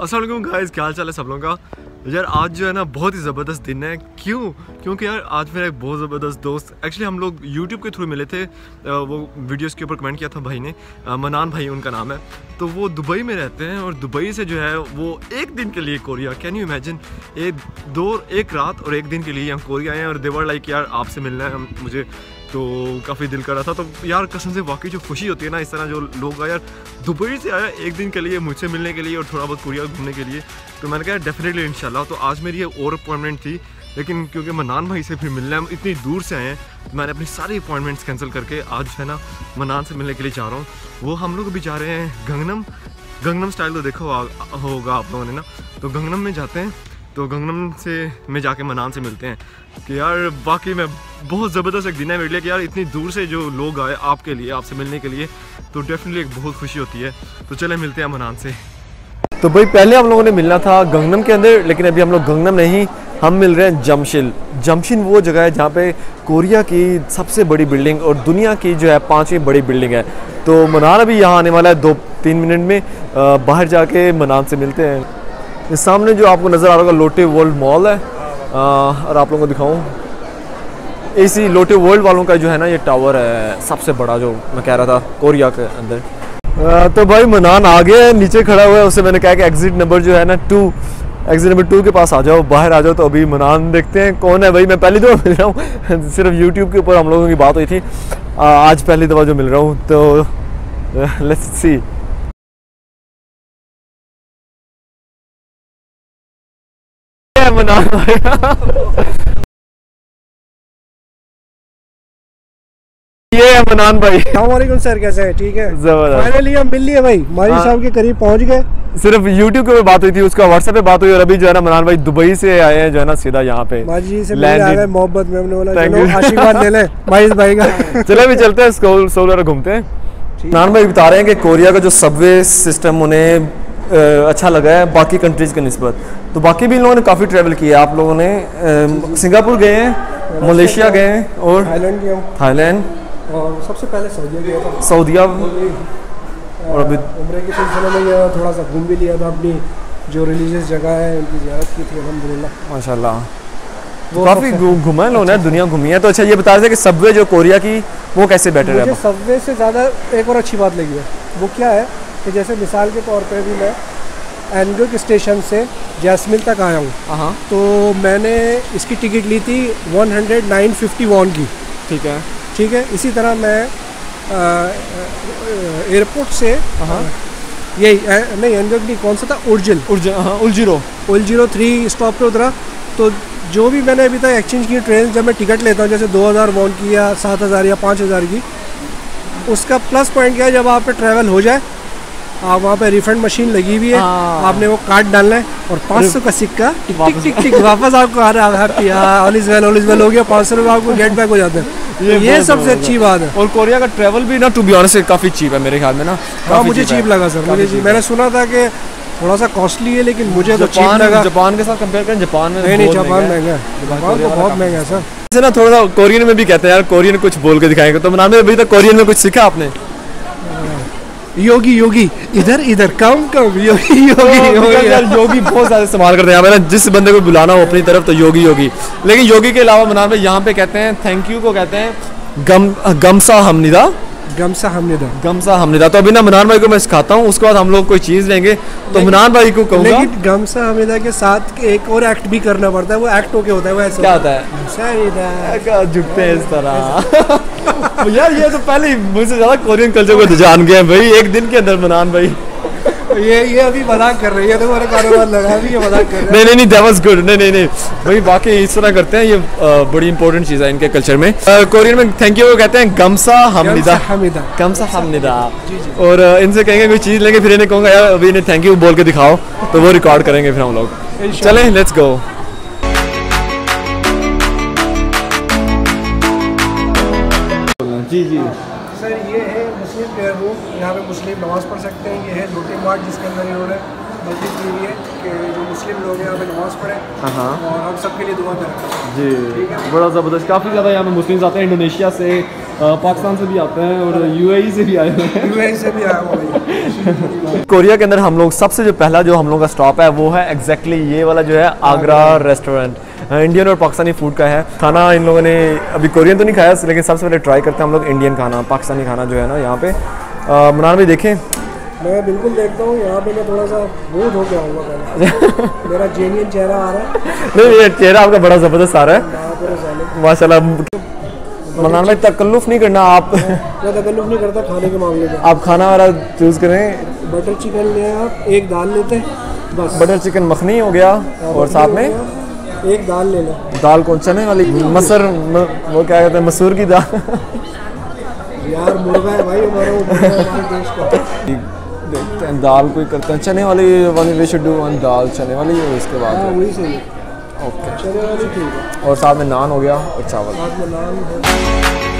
Aslam guys क्या हाल चाल है सब लोगों का? यार आज जो है ना बहुत ही ज़बरदस्त दिन है। क्यों? क्योंकि यार आज मेरा एक बहुत ज़बरदस्त दोस्त एक्चुअली हम लोग यूट्यूब के थ्रू मिले थे। वो वीडियोस के ऊपर कमेंट किया था भाई ने। मनान भाई उनका नाम है। तो वो दुबई में रहते हैं और दुबई से जो है वो एक दिन के लिए कोरिया कैन यू इमेजिन एक, दो, एक रात और एक दिन के लिए यहाँ कोरिया आए हैं और देवर लाइक यार आपसे मिलना है मुझे तो काफ़ी दिल कर रहा था। तो यार कसम से वाकई जो खुशी होती है ना इस तरह जो लोग आया यार दुबई से आया एक दिन के लिए, मुझसे मिलने के लिए और थोड़ा बहुत कोरिया घूमने के लिए। तो मैंने कहा डेफिनेटली इंशाल्लाह। तो आज मेरी ये और अपॉइंटमेंट थी, लेकिन क्योंकि मनान भाई से फिर मिलना है इतनी दूर से आए हैं तो मैंने अपनी सारी अपॉइंटमेंट्स कैंसिल करके आज है ना मनान से मिलने के लिए जा रहा हूँ। वो हम लोग भी जा रहे हैं गंगनम। गंगनम स्टाइल तो देखो होगा आप लोगों ने ना। तो गंगनम में जाते हैं तो गंगनम से में जाके मनान से मिलते हैं। कि यार वाकई में बहुत ज़बरदस्त एक दिन है मेरे लिए कि यार इतनी दूर से जो लोग आए आपके लिए, आपसे मिलने के लिए तो डेफिनेटली एक बहुत खुशी होती है। तो चले मिलते हैं मनान से। तो भाई, पहले हम लोगों ने मिलना था गंगनम के अंदर, लेकिन अभी हम लोग गंगनम नहीं, हम मिल रहे हैं जमशिल। जमशिन वो जगह है जहाँ पे कोरिया की सबसे बड़ी बिल्डिंग और दुनिया की जो है पाँचवीं बड़ी बिल्डिंग है। तो मनान अभी यहाँ आने वाला है दो, तीन मिनट में बाहर जाके मनान से मिलते हैं। इस सामने जो आपको नज़र आ रहा होगा लोटे वर्ल्ड मॉल है और आप लोगों को दिखाऊँ। इसी लोटे वर्ल्ड वालों का जो है ना ये टावर है, सबसे बड़ा जो मैं कह रहा था, कोरिया के अंदर। तो भाई मनान आ गया नीचे खड़ा हुआ है उससे मैंने कहा कि एग्जिट नंबर जो है ना टू एग्जिट नंबर टू के पास आ जाओ, बाहर आ जाओ तो अभी मनान देखते हैं कौन है। भाई मैं पहली दफ़ा मिल रहा हूँ, सिर्फ़ यूट्यूब के ऊपर हम लोगों की बात हुई थी। आज पहली दफ़ा जो मिल रहा हूँ तो लेट्स सी मनान है मनान भाई। वालेकुम सर कैसे है? ठीक है? फाइनली हम मिल लिए भाई। मारी हाँ। साहब के करीब पहुँच गए। सिर्फ़ यूट्यूब पे बात हुई थी उसका व्हाट्सएप पे बात हुई और अभी जो है ना मनान भाई दुबई से आए हैं जो है ना सीधा यहाँ पे। माजी से आ गए मोहब्बत में हमने बोला चलो आशीर्वाद ले ले माहिर भाई का। चलो अभी चलते हैं सोल सोलर घूमते हैं। मनान भाई बता रहे हैं कि कोरिया का जो सबवे सिस्टम उन्हें अच्छा लगा है बाकी कंट्रीज़ के नस्बत। तो बाकी भी इन लोगों ने काफ़ी ट्रैवल किया आप लोगों ने सिंगापुर गए हैं मलेशिया गए हैं। और थाईलैंड थाईलैंड। और सबसे पहले सऊदिया गया था। सऊदिया। और अभी उम्र के सिलसिले में ये थोड़ा सा घूम भी लिया था अपनी जो रिलीजियस जगह है उनकी ज्यारत की थी अलहमदिल्ला माशाल्लाह। तो काफ़ी घूमा है लोगों ने दुनिया घूमी है। तो अच्छा ये बता रहे थे कि सबवे जो कोरिया की वो कैसे बेटर है सबवे से ज़्यादा एक और अच्छी बात लगी है। वो क्या है कि जैसे मिसाल के तौर पे भी मैं एनगुक स्टेशन से जैसमिल तक आया हूँ। हाँ। तो मैंने इसकी टिकट ली थी one hundred nine fifty one की। ठीक है। ठीक है? इसी तरह मैं एयरपोर्ट से हाँ। यही नहीं एनगुक नहीं कौन सा था? उर्जिल हाँ उलजीरो उलजीरो थ्री स्टॉप पे उतरा। तो जो भी मैंने अभी तक एक्सचेंज की ट्रेन जब मैं टिकट लेता हूँ जैसे दो हज़ार वॉन की या सात हज़ार या पाँच हज़ार की उसका प्लस पॉइंट क्या है? जब आप पे ट्रैवल हो जाए आप वहाँ पे रिफंड मशीन लगी हुई है हाँ। आपने वो कार्ड डालना है और पाँच सौ का सिक्का टिक टिक टिक टिक वापस आपको आ रहा है। Happy all is well all is well हो गया पाँच सौ रुपये आपको गेट बैक हो जाते हैं। ये, ये सबसे अच्छी बात है। और कोरिया का ट्रेवल भी ना टू बी ऑनेस्ट काफ़ी चीप है मेरे ख्याल में ना। हाँ मुझे चीप लगा सर मुझे मैंने सुना था कि थोड़ा सा कॉस्टली है लेकिन मुझे तो चीप लगा। जापान के साथ कंपेयर करें जापान में नहीं नहीं जापान महँगा है। जापान तो बहुत महँगा है सर। ना थोड़ा सा कोरियन में भी कहते हैं यार कोरियन कुछ बोल के दिखाएँगे। तो मैंने अभी तक कोरियन में कुछ सीखा आपने? योगी योगी इधर इधर कम कम योगी योगी योगी। यार योगी बहुत ज़्यादा इस्तेमाल करते हैं। यहाँ पे जिस बंदे को बुलाना हो अपनी तरफ़ तो योगी योगी। लेकिन योगी के अलावा मनान भाई यहाँ पे कहते हैं थैंक यू को कहते हैं गम गमसा हमनिदा गमसा हमनेदा गमसा हमनेदा तो अभी ना मनान भाई को मैं सिखाता हूँ उसके बाद हम लोग कोई चीज़ लेंगे। तो मनान भाई को कहूँगा लेकिन गमसा हमनेदा के साथ एक और एक्ट भी करना पड़ता है वो एक्ट होके होता है वो ऐसा क्या होता है? झुकते हैं इस तरह। यार ये तो पहले मुझसे ज़्यादा कोरियन कल्चर को जान गए हैं भाई एक दिन के अंदर मनान भाई। ये ये अभी मज़ाक कर रही है तो मेरा कारोबार लगा भी ये मज़ाक कर नहीं नहीं नहीं दैट वाज गुड नहीं नहीं नहीं। भाई बाकी इस तरह करते हैं ये बड़ी इंपॉर्टेंट चीज़ है इनके कल्चर में। कोरियन में थैंक यू कहते हैं गमसा हमनिदा। हमिदा गमसा हमनिदा। और इनसे कहेंगे कोई चीज़ लेंगे फिर इन्हें कहूँगा यार अभी इन्हें थैंक यू बोल के दिखाओ तो वो रिकॉर्ड करेंगे फिर हम लोग। चलें let's go ji ji sir ये है मुस्लिम प्रेयर रूम यहाँ पे मुस्लिम नमाज़ पढ़ सकते हैं। ये है लोटे मार्ट जिसके अंदर इन्होंने बल्कि की हुई है कि जो मुस्लिम लोग हैं यहाँ पे नमाज़ पढ़ें हाँ और हम सबके लिए दुआ करें। जी बड़ा ज़बरदस्त। काफ़ी ज़्यादा यहाँ पे मुस्लिम्स आते हैं इंडोनेशिया से पाकिस्तान से भी आते हैं और यूएई से भी आए हुए हैं। यूएई से भी हुआ भाई कोरिया के अंदर हम लोग सबसे जो पहला जो हम लोग का स्टॉप है वो है एग्जैक्टली ये वाला जो है आगरा रेस्टोरेंट इंडियन और पाकिस्तानी फ़ूड का है। खाना इन लोगों ने अभी कोरियन तो नहीं खाया लेकिन सबसे पहले ट्राई करते हैं हम लोग इंडियन खाना पाकिस्तानी खाना जो है ना यहाँ पे। मनान भाई देखें। मैं बिल्कुल देखता हूँ यहाँ पे मैं थोड़ा सा बोध हो गया हूँ पहले। मेरा जेन्यन चेहरा आ रहा है। नहीं ये चेहरा आपका बड़ा ज़बरदस्त आ रहा है। यहाँ माशाल्लाह मनान भाई तकल्लुफ़ नहीं करना आप मैं तकल्लुफ़ नहीं करता खाने के मामले में। आप खाना वाला चूज़ करें। बटर चिकन ले आप एक दाल लेते हैं बस। बटर चिकन मखनी हो गया और साथ में? एक दाल ले लें। दाल कौन चने वाली? मसर वो क्या कहते हैं मसूर की दाल। यार मुर्गा है भाई हमारा वो मुर्गा है हमारे देश का। देखते हैं दाल कोई करता हैं। चने वाली वाली वी शुड डू वन दाल चने वाली और उसके हाँ बाद वही सही है। ओके चने वाली ठीक है। और साथ में नान हो गया और चावल। साथ में नान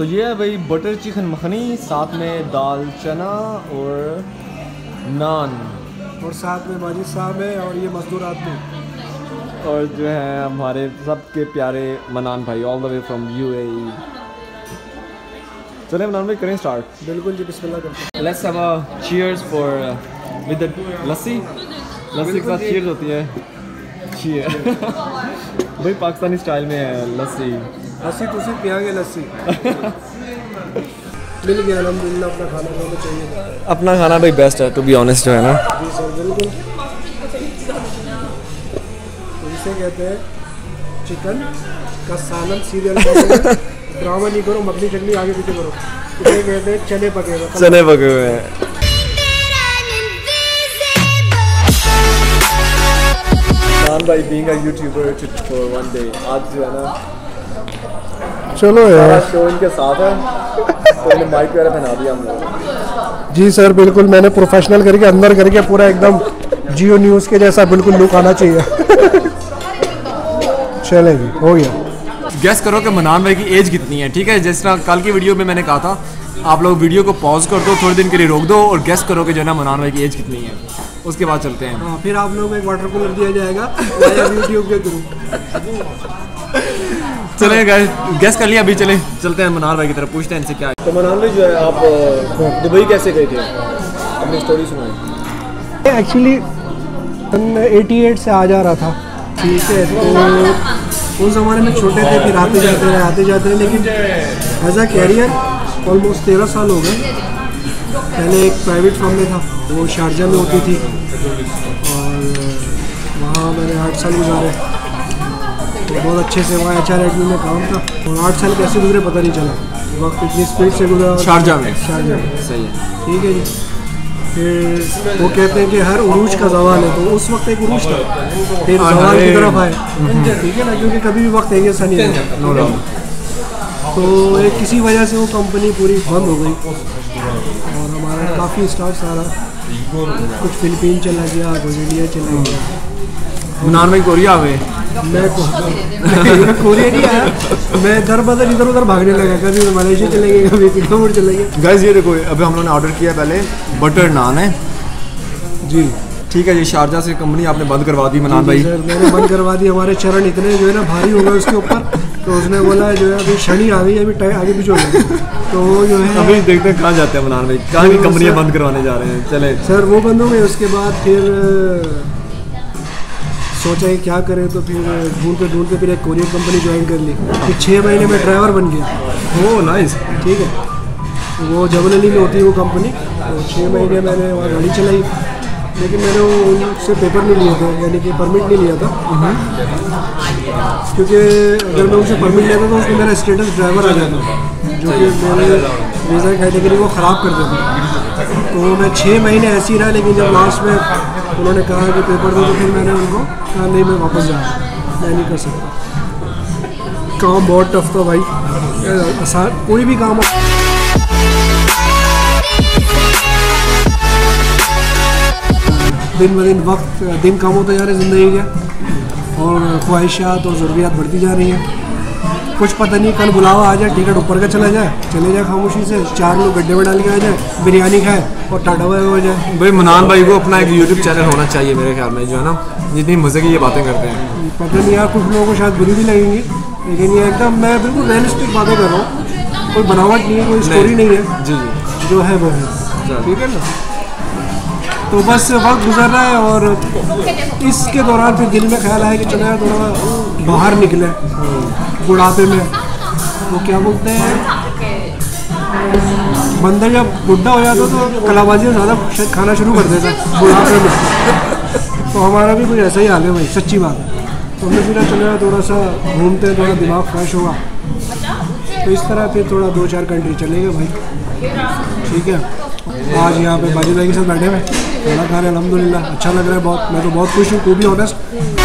तो ये है भाई बटर चिकन मखनी साथ में दाल चना और नान। और साथ में माजिद साहब है और ये मजदूर आदमी। और जो है हमारे सबके प्यारे मनान भाई all the way from UAE चले मनान भाई करें स्टार्ट बिल्कुल जी बिस्मिल्लाह करते let's have a cheers for with lassi लस्सी के साथ चीयर्स होती है। चीयर भाई पाकिस्तानी स्टाइल में है लस्सी लस्सी तुसी पियागे लस्सी? मिल गया अलहमदिल्ला अपना खाना खाना चाहिए। अपना खाना भाई बेस्ट है टू बी ऑनेस्ट जो है ना। जी सर बिल्कुल। तो इसे कहते हैं चिकन का सालन सीरियल ड्रामा नहीं करो मखनी चटनी आगे पीछे करो। इसे कहते हैं चने पके हुए। चने पके हुए हैं। भाई being a YouTuber for one day आज जो है ना चलो सारा शो इनके साथ है। तो इन्हें माइक वगैरह पहना दिया हम लोग जी सर बिल्कुल मैंने प्रोफेशनल करके अंदर करके पूरा एकदम जियो न्यूज़ के जैसा बिल्कुल लुक आना चाहिए। चले जी हो गया। गेस करो कि मनान भाई की एज कितनी है ठीक है? जिस तरह कल की वीडियो में मैंने कहा था आप लोग वीडियो को पॉज कर दो थोड़े दिन के लिए रोक दो और गैस करो कि जो है ना मनान भाई की एज कितनी है। उसके बाद चलते हैं। हाँ फिर आप लोगों को एक वाटर कूलर दिया जाएगा यूट्यूब के थ्रू चले गए गेस कर लिया अभी चले। चलते हैं मनान भाई की तरफ़ पूछते हैं इनसे क्या है। तो मनान भाई जो है आप दुबई कैसे गए थे? अपनी स्टोरी सुनाई एक्चुअली सन 88 से आ जा रहा था। ठीक है तो उस ज़माने में छोटे थे फिर आते जाते रहे आते जाते रहे लेकिन एज अ कैरियर ऑलमोस्ट तेरह साल हो गए। पहले एक प्राइवेट फॉर्म में था वो शारजा में होती थी। और वहाँ मैंने आठ साल गुजारे। तो बहुत अच्छे से वहाँ एच आर में काम था। और आठ साल कैसे गुजरे पता नहीं चला। वक्त इतनी स्पीड से गुजरा शारजा में। शारजा में। सही है। ठीक है जी। फिर वो कहते हैं कि हर उरूज का जवाल है तो उस वक्त एक उरूज था। फिर जवाल की तरफ़ आए। ठीक है ना क्योंकि कभी भी वक्त एक जैसा नहीं है। नो तो एक किसी वजह से वो कंपनी पूरी बंद हो गई। काफ़ी स्टाफ सारा। कुछ फिलीपीन चला गया कुछ इंडिया चला गया। मनान भाई कोरिया आ गए। मैं कोरिया नहीं आया। मैं दर बदर इधर उधर भागने लगा। कभी मलेशिया चले गए कभी सिंगापुर चले गए गाइस ये देखो अभी हम लोगों ने ऑर्डर किया पहले बटर नान है। जी। ठीक है ये शारजा से कंपनी आपने बंद करवा दी मनान भाई। सर मैंने बंद करवा दी। हमारे चरण इतने जो है ना भारी हो गए उसके ऊपर। तो उसने बोला जो है अभी शनि आ गई अभी टाइ- आगे पीछे हो तो वो जो है अभी देखते हैं कहाँ जाते हैं मनान भाई। कहाँ की कंपनियाँ बंद करवाने जा रहे हैं? चले। सर वो बंद हो गए उसके बाद फिर सोचा कि क्या करें तो फिर ढूंढते ढूंढते फिर एक कोरियर कंपनी ज्वाइन कर ली। फिर छः महीने में ड्राइवर बन गया। ओह नाइस ठीक है। वो जबल अली में होती है वो कंपनी तो छः महीने मैंने वहाँ गाड़ी चलाई। लेकिन मैंने वो उनसे पेपर नहीं लिए थे, यानी कि परमिट नहीं लिया था। क्योंकि अगर मैं उनसे परमिट लेता तो उसमें मेरा स्टेटस ड्राइवर आ जाता जो कि मेरे वीज़ा कैटेगरी को ख़राब कर देता तो मैं छः महीने ऐसे ही रहा, लेकिन जब लास्ट में उन्होंने कहा कि पेपर दो तो फिर मैंने उनको कहा, नहीं, मैं वापस जा मैं नहीं कर सकता। काम बहुत टफ था भाई। आसान, कोई भी काम दिन ब दिन वक्त दिन कम होते जा रहे ज़िंदगी के। और ख्वाहिशात और ज़रूरियात बढ़ती जा रही हैं। कुछ पता नहीं कल बुलावा आ जाए टिकट ऊपर का चला जाए चले जाए खामोशी से चार लोग गड्ढे में डाल के आ जाए बिरयानी खाए और टाटा बाय हो जाए। भाई मुनान भाई को अपना एक यूट्यूब चैनल होना चाहिए मेरे ख्याल में जो है ना जितनी मज़े की ये बातें करते हैं। पता नहीं यार कुछ लोगों को शायद बुरी भी लगेंगी लेकिन ये एकदम मैं बिल्कुल रियलिस्टिक बातें कर रहा हूँ। कोई बनावट नहीं है कोई स्टोरी नहीं है। जी जी। जो है वो है। ठीक है ना? तो बस वक्त गुजर रहा है और इसके दौरान फिर दिल में ख्याल आया कि चलो यार थोड़ा बाहर निकले बुढ़ापे में। वो क्या बोलते हैं? बंदा जब बुढ़ा हो जाता तो कलाबाजी में ज़्यादा खाना शुरू कर देता बुढ़ापे में। तो हमारा भी कुछ ऐसा ही हाल है भाई, सच्ची बात है। तो हमने सोचा चलो यार थोड़ा सा घूमते हैं, थोड़ा दिमाग फ्रेश होगा। तो इस तरह फिर थोड़ा दो चार कंट्री चलेंगे भाई। ठीक है? आज यहाँ पे बाजी भाई के साथ बैठे हुए खाना खा रहे हैं अलहमदिल्ला अच्छा लग रहा है बहुत। मैं तो बहुत खुश हूँ टू बी ऑनेस्ट